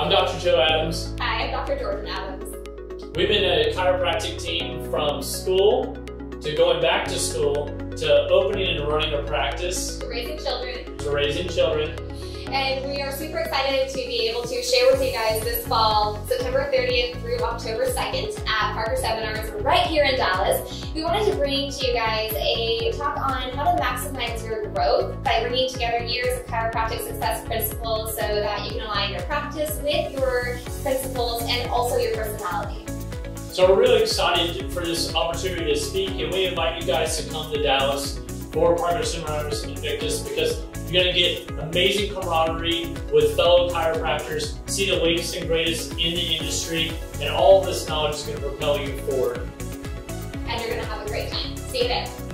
I'm Dr. Joe Adams. Hi, I'm Dr. Jordan Adams. We've been a chiropractic team from school to going back to school to opening and running a practice To raising children. to raising children. And we are super excited to be able to share with you guys this fall, September 30th through October 2nd at Parker Seminars right here in Dallas. We wanted to bring to you guys a talk on how to maximize your growth by bringing together years of chiropractic success principles so that you can align your practice with your principles and also your personality. So we're really excited for this opportunity to speak and we invite you guys to come to Dallas for Parker Seminars Invictus because you're gonna get amazing camaraderie with fellow chiropractors, see the latest and greatest in the industry, and all this knowledge is gonna propel you forward. Stay there.